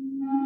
Mm-hmm.